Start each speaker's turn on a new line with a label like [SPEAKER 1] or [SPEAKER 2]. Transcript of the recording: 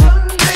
[SPEAKER 1] Revolution.